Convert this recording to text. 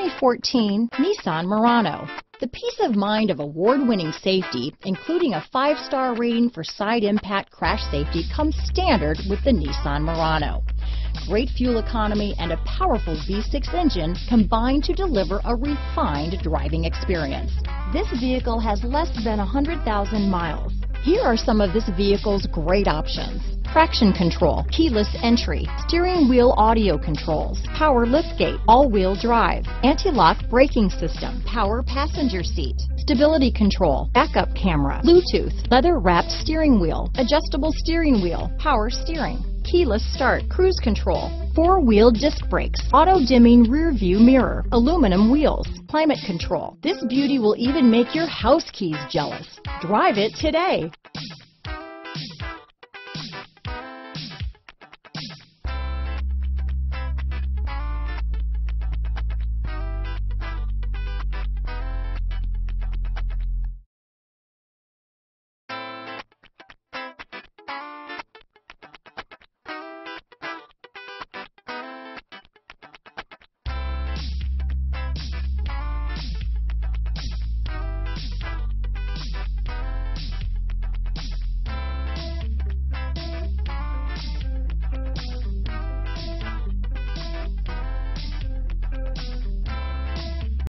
2014 Nissan Murano. The peace of mind of award-winning safety, including a five-star rating for side impact crash safety, comes standard with the Nissan Murano. Great fuel economy and a powerful V6 engine combine to deliver a refined driving experience. This vehicle has less than 100,000 miles. Here are some of this vehicle's great options. Traction control, keyless entry, steering wheel audio controls, power liftgate, all-wheel drive, anti-lock braking system, power passenger seat, stability control, backup camera, Bluetooth, leather wrapped steering wheel, adjustable steering wheel, power steering, keyless start, cruise control, four-wheel disc brakes, auto-dimming rear view mirror, aluminum wheels, climate control. This beauty will even make your house keys jealous. Drive it today.